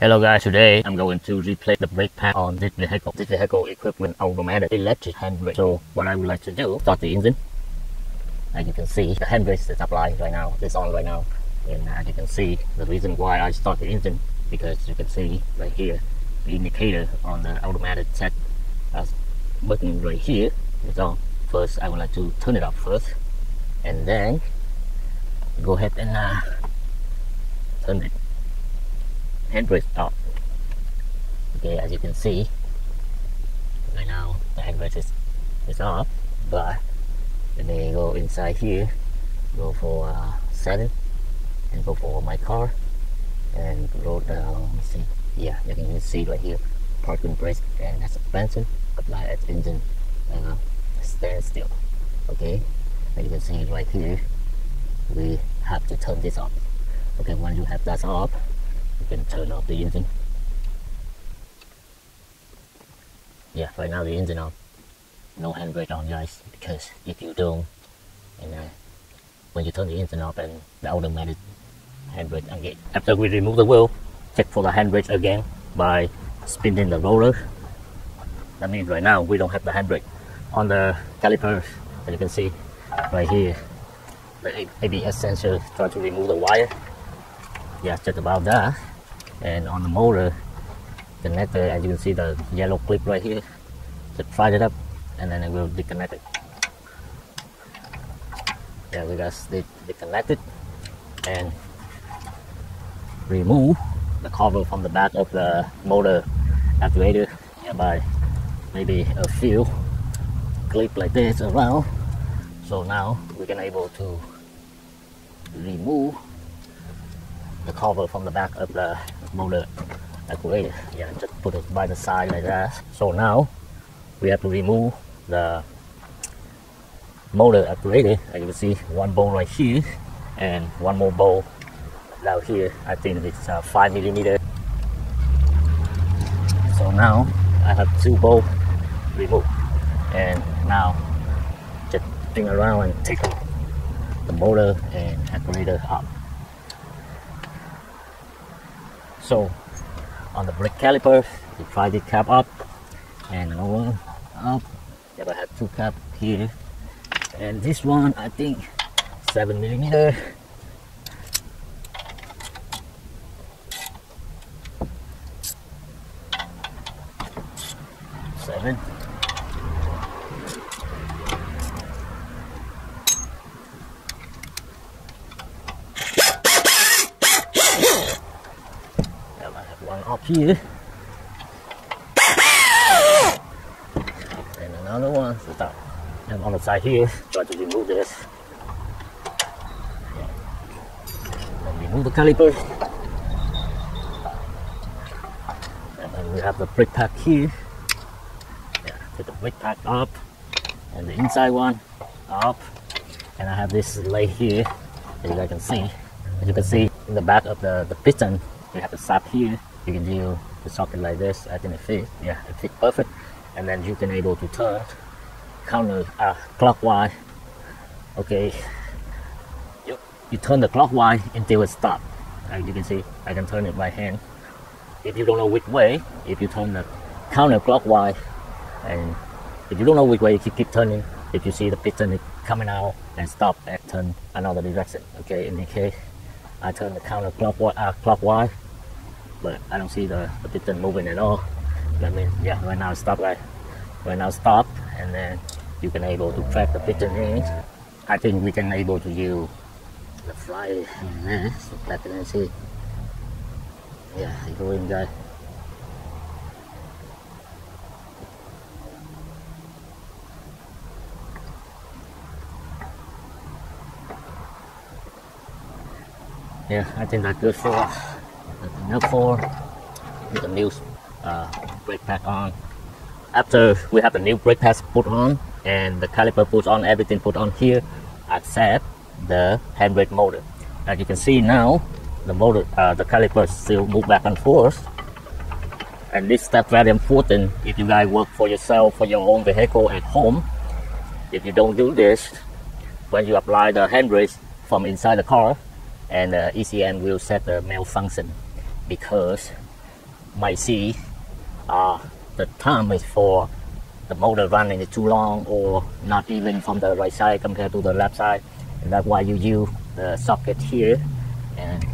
Hello guys, today I'm going to replace the brake pad on this vehicle. This vehicle equipped with automatic electric handbrake. So what I would like to do, start the engine. As you can see, the handbrake is applied right now. It's on right now. And as you can see, the reason why I start the engine, because you can see right here, the indicator on the automatic set uh, button right here is on. First, I would like to turn it off first. And then, go ahead and uh, turn it handbrake off. Okay, as you can see, right now the handbrake is, is off, but let me go inside here, go for uh, setting, and go for my car, and go down, let me see, yeah, you can see right here, parking brake and suspension, apply at engine, uh, stand still, okay, as you can see right here, we have to turn this off. Okay, once you have that off, you can turn off the engine. Yeah right now the engine on. No handbrake on guys because if you don't and uh, when you turn the engine off and the automatic handbrake engage after we remove the wheel check for the handbrake again by spinning the roller. That means right now we don't have the handbrake on the calipers. as you can see right here. The ABS sensor try to remove the wire. Yeah just about that and on the motor the connector uh, as you can see the yellow clip right here just pry it up and then it will disconnect it yeah we got it disconnected and remove the cover from the back of the motor actuator. By maybe a few clip like this around. So now we can able to remove the cover from the back of the motor actuator. Yeah, just put it by the side like that. So now we have to remove the motor actuator. As you can see, one bolt right here and one more bolt down here. I think it's uh, five millimeter. So now I have two bolts removed, and now just spin around and take the motor and actuator out. So on the brake caliper, you try the cap up and lower up. Yeah, I have two cap here. And this one, I think, seven millimeter. Seven. Up here. And another one stop. And on the side here, try to remove this. And remove the caliper. And then we have the brake pad here. Yeah, take the brake pad up. And the inside one up. And I have this lay here, as you guys can see. As you can see in the back of the, the piston, we have the sap here you can do the socket like this I think it fits. Yeah it fits perfect. And then you can able to turn counter uh, clockwise. Okay. You, you turn the clockwise until it stop. as you can see I can turn it by hand. If you don't know which way if you turn the counterclockwise and if you don't know which way you keep, keep turning. If you see the piston coming out and stop and turn another direction. Okay in this case I turn the counterclockwise uh, clockwise but I don't see the, the piston moving at all. That means, yeah, right now stop right. Right now stop, and then you can able to track the piston in. I think we can able to use the fly there, so that can see. Yeah, go in guys. Yeah, I think that's good for enough for with the new uh, brake pad on. After we have the new brake pads put on and the caliper put on, everything put on here, except the handbrake motor. As you can see now, the motor, uh, the caliper still move back and forth. And this step very important if you guys work for yourself, for your own vehicle at home. If you don't do this, when you apply the handbrake from inside the car, and the ECM will set the malfunction because might see uh, the time is for the motor running is too long or not even from the right side compared to the left side. And that's why you use the socket here. And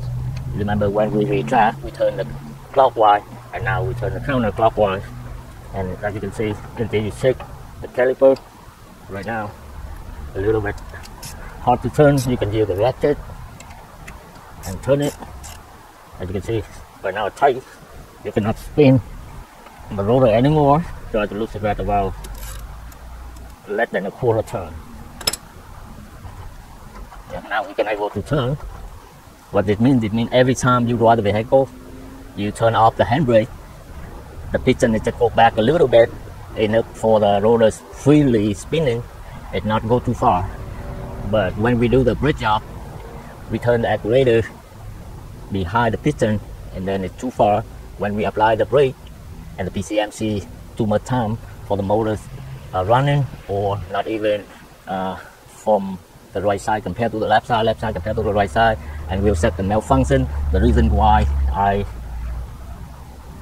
remember when we retract we turn the clockwise and now we turn the counterclockwise. And as you can see until you shake the caliper right now. A little bit hard to turn. You can use the ratchet and turn it. As you can see right now tight you cannot spin. The rotor anymore? Try to lose it about less than a quarter turn. Yeah, now we can able to turn. What it means it means every time you drive the vehicle you turn off the handbrake. The piston needs to go back a little bit enough for the rotors freely spinning and not go too far. But when we do the brake job we turn the actuator behind the piston and then it's too far when we apply the brake and the PCMC too much time for the motors uh, running or not even uh, from the right side compared to the left side, left side compared to the right side, and we'll set the malfunction. The reason why I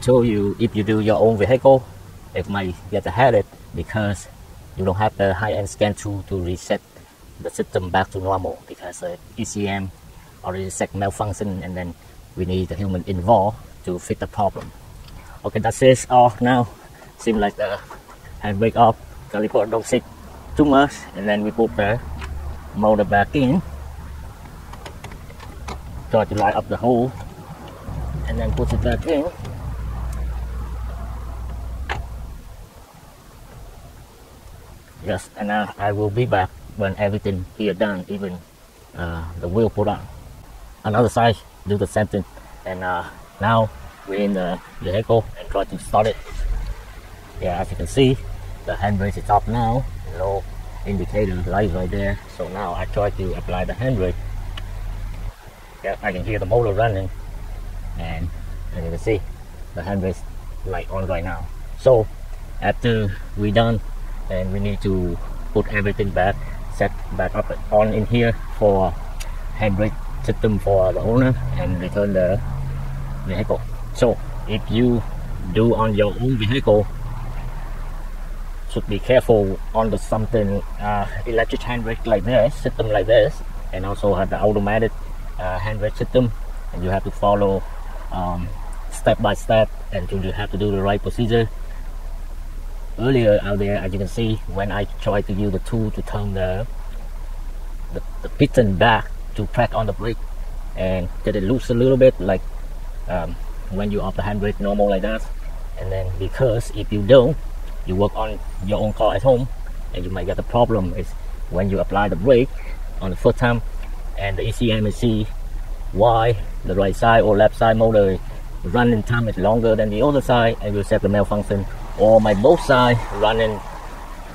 told you if you do your own vehicle, it might get a headache because you don't have the high-end scan tool to reset the system back to normal because the ECM already set malfunction and then we need the human involved to fix the problem. Okay, that's it all now. Seems like the handbrake off, caliper don't sit too much and then we put the motor back in. Try to light up the hole and then put it back in. Yes, and uh, I will be back when everything here done, even uh, the wheel put on. Another side, do the same thing. And uh, now we're in the vehicle and try to start it. Yeah, as you can see, the handbrake is off now. No indicator light right there. So now I try to apply the handbrake. Yeah, I can hear the motor running. And as you can see, the handbrake light on right now. So after we done and we need to put everything back set back up on in here for handbrake system for the owner and return the vehicle so if you do on your own vehicle should be careful on the something uh, electric handbrake like this system like this and also have the automatic uh, handbrake system and you have to follow um, step by step and you have to do the right procedure. Earlier out there as you can see when I try to use the tool to turn the, the, the piston back to press on the brake and get it loose a little bit like um, when you off the handbrake normal like that. And then because if you don't you work on your own car at home and you might get the problem is when you apply the brake on the first time and the ECM see why the right side or left side motor running time is longer than the other side and will set the malfunction or my both side running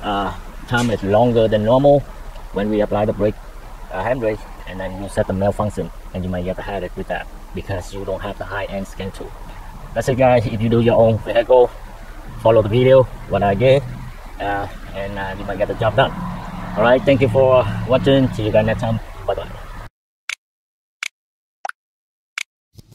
uh, time is longer than normal when we apply the brake uh, handbrake and then you set the malfunction and you might get a headache with that because you don't have the high-end scan tool. That's it guys. If you do your own vehicle follow the video what I did uh, and uh, you might get the job done. All right thank you for watching. See you guys next time. Bye bye